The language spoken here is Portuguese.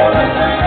Música